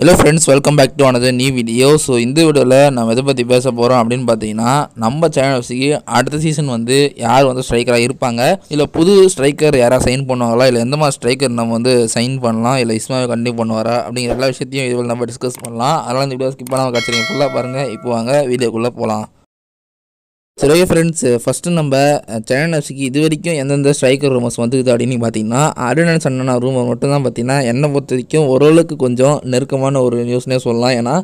Hello friends welcome back to another new video so இந்த வீடியோவில் நம்ம எதை பற்றி பேச போகிறோம் அப்படின்னு பார்த்தீங்கன்னா நம்ம சேனல்ஸுக்கு அடுத்த சீசன் வந்து யார் வந்து ஸ்ட்ரைக்கராக இருப்பாங்க? இல்லை புது ஸ்ட்ரைக்கர் யாராவது சைன் பண்ணுவாங்களா? இல்லை எந்த மாதிரி ஸ்ட்ரைக்கர் நம்ம வந்து சைன் பண்ணலாம்? இல்லை இஸ்மாவை கண்டினியூ பண்ணுவாரா? அப்படிங்கிற எல்லா விஷயத்தையும் இதுவரை நம்ம டிஸ்கஸ் பண்ணலாம். அதனால் இந்த வீடியோ ஸ்கிப் பண்ணாமல் கிடச்சிருங்க ஃபுல்லாக பாருங்கள் இப்போ வாங்க வீடியோக்குள்ளே போகலாம் சரி ஓகே ஃப்ரெண்ட்ஸ் ஃபஸ்ட்டு நம்ம uh, சென்னை எஃப்சிக்கு இது வரைக்கும் எந்தெந்த ஸ்ட்ரைக்கர் ரூமர்ஸ் வந்துக்குது அப்படின்னு பார்த்தீங்கன்னா அருணன் சன்னனா ரூமர் மட்டும் தான் பார்த்தீங்கன்னா என்னை பொறுத்த வரைக்கும் ஓரளவுக்கு கொஞ்சம் நெருக்கமான ஒரு நியூஸ்னே சொல்லலாம். ஏன்னா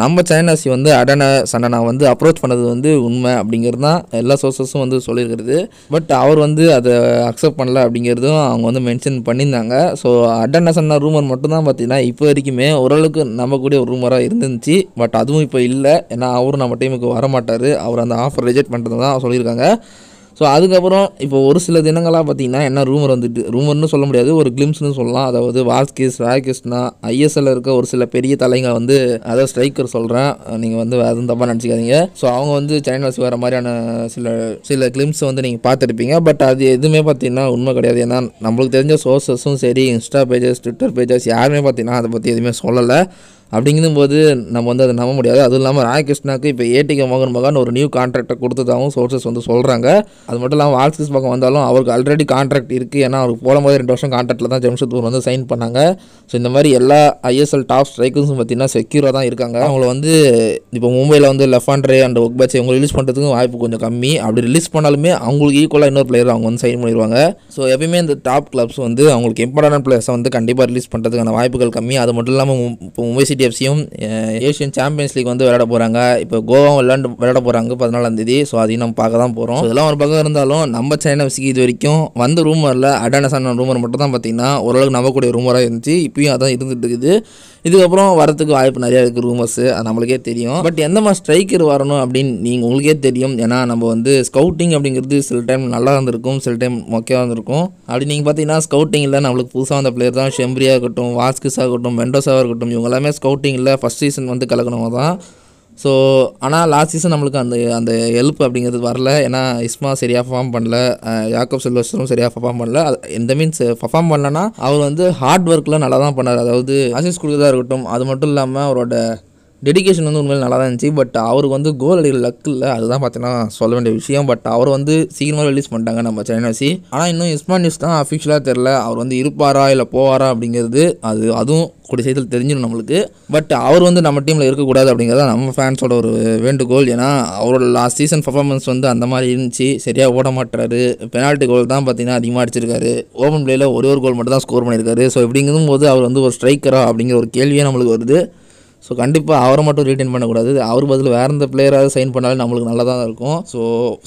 நம்ம சைனாசி வந்து அடன சன்னனா வந்து அப்ரோச் பண்ணது வந்து உண்மை அப்படிங்கிறது தான் எல்லா சோர்ஸஸும் வந்து சொல்லியிருக்கிறது. பட் அவர் வந்து அதை அக்செப்ட் பண்ணல அப்படிங்கிறதும் அவங்க வந்து மென்ஷன் பண்ணியிருந்தாங்க. ஸோ அடனை சண்டன ரூமர் மட்டும்தான் பார்த்தீங்கன்னா இப்போ வரைக்குமே ஓரளவுக்கு நம்பக்கூடிய ஒரு ரூமராக இருந்துச்சு. பட் அதுவும் இப்போ இல்லை. ஏன்னா அவரும் நம்ம டீமுக்கு வர மாட்டார் அவர் அந்த ஆஃபர் ரிஜெக்ட் பண்ணுறது தான் சொல்லியிருக்காங்க. ஸோ அதுக்கப்புறம் இப்போ ஒரு சில தினங்களாக பார்த்தீங்கன்னா என்ன ரூமர் வந்துட்டு ரூமர்னு சொல்ல முடியாது ஒரு கிளிம்ஸ்னு சொல்லலாம். அதாவது வாஸ்கிஸ் ராய்கிருஷ்ணா ஐஎஸ்எல் இருக்க ஒரு சில பெரிய தலைங்க வந்து அதாவது ஸ்ட்ரைக்கர் சொல்கிறேன் நீங்கள் வந்து எதுவும் தப்பாக நினச்சிக்காதீங்க. ஸோ அவங்க வந்து சைனாஸ் வர மாதிரியான சில சில கிளிம்ஸை வந்து நீங்கள் பார்த்துருப்பீங்க. பட் அது எதுவுமே பார்த்தீங்கன்னா உண்மை கிடையாது. ஏன்னா நம்மளுக்கு தெரிஞ்ச சோர்சஸும் சரி இன்ஸ்டா பேஜஸ் ட்விட்டர் பேஜஸ் யாருமே பார்த்தீங்கன்னா அதை பற்றி எதுவுமே சொல்லலை. அப்படிங்கும் போது நம்ம வந்து அதை நம்ப முடியாது. அதுவும் இல்லாமல் ராயகிருஷ்ணாக்கு இப்போ ஏடிகே மோகன் மகான் ஒரு நியூ கான்ட்ராக்டை கொடுத்ததாகவும் சோர்சஸ் வந்து சொல்கிறாங்க அது மட்டும் இல்லாமல் வால்ஸ்கிஸ் பக்கம் வந்தாலும் அவருக்கு ஆல்ரெடி கான்ட்ராக்ட் இருக்குது ஏன்னா அவருக்கு போகும்போது ரெண்டு வருஷம் கான்ட்ராக்டில் தான் ஜம்ஷத்பூர் வந்து சைன் பண்ணாங்க. ஸோ இந்த மாதிரி எல்லா ஐஎஸ்எல் டாப் ஸ்ட்ரைக்கர்ஸும் பார்த்தீங்கன்னா செக்யூராக தான் இருக்காங்க. அவங்கள வந்து இப்போ மும்பையில் வந்து லெஃபாண்ட்ரே அண்ட் ஒர்க் பேட்ச் இவங்க ரிலீஸ் பண்ணுறதுக்கும் வாய்ப்பு கொஞ்சம் கம்மி. அப்படி ரிலீஸ் பண்ணாலுமே அவங்களுக்கு ஈக்குவலாக இன்னொரு பிளேயர் அவங்க வந்து சைன் பண்ணிடுவாங்க. ஸோ எப்பயுமே இந்த டாப் கிளப்ஸ் வந்து அவங்களுக்கு இம்பார்ட்டன்ட் பிளேயர்ஸை வந்து கண்டிப்பாக ரிலீஸ் பண்ணுறதுக்கான வாய்ப்புகள் கம்மி. அது மட்டும் இல்லாமல் இப்போ மும்பை சிட்டி எஃப்சியும் ஏஷியன் சாம்பியன்ஸ் லீக் வந்து விளையாட போகிறாங்க இப்போ கோவாவும் விளையாண்டு விளையாட போகிறாங்க பதினாலாம் தேதி. ஸோ அதையும் நம்ம பார்க்க தான் போகிறோம் இதெல்லாம் ஒரு பக்கம் இருந்தாலும் நம்ம சைனா எஃப்சிக்கு இது வரைக்கும் வந்த ரூமரில் அடானஸான ரூமர் மட்டும் தான் பார்த்தீங்கன்னா ஓரளவுக்கு நம்பக்கூடிய ரூமராக இருந்துச்சு. இப்பயும் அதான் இருந்துட்டு இருக்குது. இதுக்கப்புறம் வரத்துக்கு வாய்ப்பு நிறையா இருக்குது ரூமர்ஸ். அது நம்மளுக்கே தெரியும். பட் எந்த மாதிரி ஸ்ட்ரைக்கர் வரணும் அப்படின்னு நீங்கள் உங்களுக்கே தெரியும். ஏன்னா நம்ம வந்து ஸ்கவுட்டிங் அப்படிங்கிறது சில டைம் நல்லா இருந்திருக்கும் சில டைம் மொக்கையாக இருந்திருக்கும் அப்படி நீங்கள் பார்த்தீங்கன்னா ஸ்கவுட்டிங்கில் நம்மளுக்கு புதுசாக வந்த பிளேயர் தான். ஷெம்ரியாக இருக்கட்டும் வாஸ்கிஸாக இருக்கட்டும் மெண்டோஸாக இருக்கட்டும் இவங்க எல்லாமே ஸ்கவுட்டிங்கில் ஃபஸ்ட் சீசன் வந்து கலக்கணவங்க தான். ஸோ ஆனால் லாஸ்ட் சீசன் நம்மளுக்கு அந்த அந்த ஹெல்ப் அப்படிங்கிறது வரல. ஏன்னா இஸ்மா சரியாக பர்ஃபார்ம் பண்ணல. யாக்கப் செல்வஸ்டரும் சரியாக பர்ஃபார்ம் பண்ணல. அது இந்த மீன்ஸ் பர்ஃபார்ம் பண்ணலன்னா அவர் வந்து ஹார்ட் ஒர்க்கில் நல்லா தான் பண்ணார். அதாவது அசிஸ் கொடுக்குறதா இருக்கட்டும் அது மட்டும் இல்லாமல் அவரோட டெடிகேஷன் வந்து உண்மையில் நல்லா தான் இருந்துச்சு. பட் அவருக்கு வந்து கோல் அடிக்கிற லக் இல்லை. அதுதான் பார்த்தீங்கன்னா சொல்ல வேண்டிய விஷயம். பட் அவர் வந்து சீக்கிரமாக ரிலீஸ் பண்ணிட்டாங்க நம்ம சென்னைசி ஆனால் இன்னும் இஸ்மான் நியூஸ் தான் அஃபிஷியலாக தெரில அவர் வந்து இருப்பாரா இல்லை போவாரா அப்படிங்கிறது அது அதுவும் கூடிய செய்தியில் தெரிஞ்சிடும் நம்மளுக்கு. பட் அவர் வந்து நம்ம டீமில் இருக்கக்கூடாது அப்படிங்கிறது நம்ம ஃபேன்ஸோட ஒரு வேண்டுகோள். ஏன்னா அவரோட லாஸ்ட் சீசன் பர்ஃபார்மன்ஸ் வந்து அந்த மாதிரி இருந்துச்சு. சரியாக ஓட மாட்டுறாரு பெனால்ட்டி கோல் தான் பார்த்தீங்கன்னா அதிகமாக அடிச்சிருக்காரு. ஓப்பன் பிளேயில் ஒரே ஒரு கோல் மட்டும் தான் ஸ்கோர் பண்ணியிருக்காரு ஸோ இப்படிங்கும் போது அவர் வந்து ஒரு ஸ்ட்ரைக்கரா அப்படிங்கிற ஒரு கேள்வியே நம்மளுக்கு வருது. ஸோ கண்டிப்பாக அவரை மட்டும் ரீட்டைன் பண்ணக்கூடாது. அவர் பதில் வேறு எந்த பிளேயராவது சைன் பண்ணாலும் நம்மளுக்கு நல்லா தான் இருக்கும். ஸோ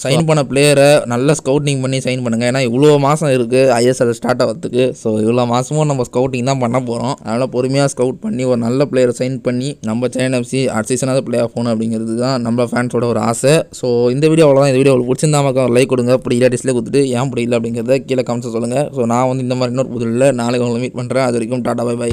சைன் பண்ண பிளேயரை நல்லா ஸ்கவுட்டிங் பண்ணி சைன் பண்ணுங்கள் ஏன்னா இவ்வளோ மாதம் இருக்குது ஐஎஸ்எல் ஸ்டார்ட் ஆகிறதுக்கு ஸோ இவ்வளோ மாதமும் நம்ம ஸ்கவுட்டிங் தான் பண்ண போகிறோம் அதனால் பொறுமையாக ஸ்கவுட் பண்ணி ஒரு நல்ல பிளேயரை சைன் பண்ணி நம்ம சைன் எஃப்சி அடுத்த சீசனாவது பிளே ஆஃப் போகணும் அப்படிங்கிறது தான் நம்ம ஃபேன்ஸோட ஒரு ஆசை. ஸோ இந்த வீடியோ அவ்வளோதான் இந்த வீடியோ உங்களுக்கு பிடிச்சிருந்தா மக்கள் லைக் கொடுங்க. பிடிக்கல டிஸ்லே கொடுத்துட்டு ஏன் பிடிக்கல அப்படிங்கிறத கீழே கமெண்ட்ஸ் சொல்லுங்கள் ஸோ நான் வந்து இந்த மாதிரி இன்னொரு புதுல நாளைக்கு உங்களை மீட் பண்ணுறேன் அது வரைக்கும் டாடா பை பை